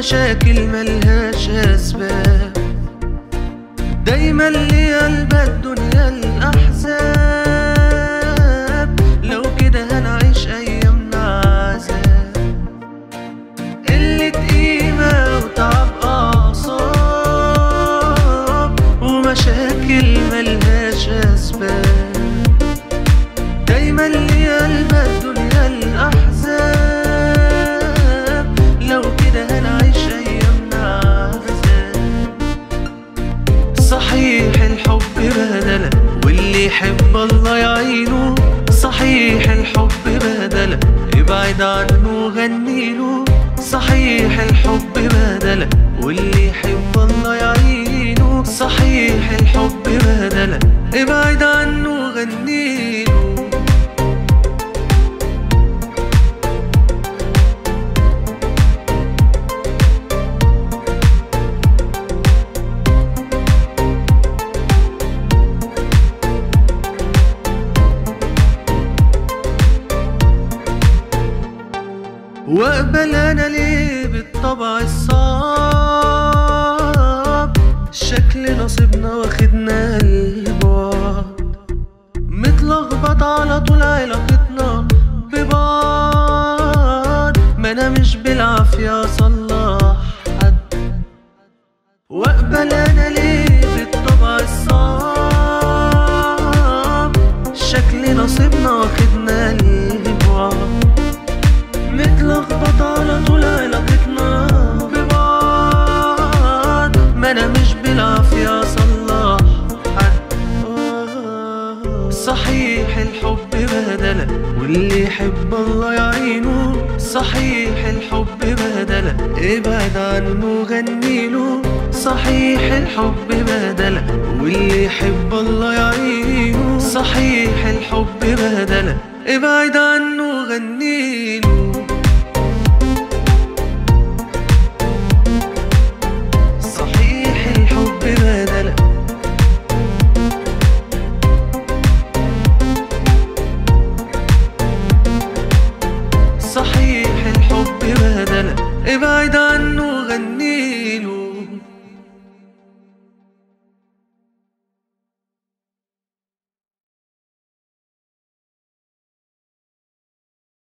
مشاكل ملهاش أسباب. دايما قلب الدنيا الأحزاب. لو كده هنعيش أيامنا عذاب. قلة قيمة وتعب أعصاب. ومشاكل ملهاش أسباب. واللي يحب الله يعينه صحيح الحب بدلة ابعد عنه غنيله صحيح الحب بدلة واللي يحب الله يعينه صحيح الحب بدلة. واقبل أنا ليه بالطبع الصعب. شكل نصيبنا واخدنا البعد. متلخبط على طول علاقتنا ببعض. ما أنا مش بالعافية اصلح حد. واقبل أنا ليه بالطبع الصعب. شكل نصيبنا واخدنا واللي يحب الله يعينه. صحيح الحب بدلة إبعد عنه غنيله. صحيح الحب بدلة واللي يحب الله يعينه. صحيح الحب بدلة إبعد عنه